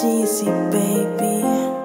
dizzy, baby.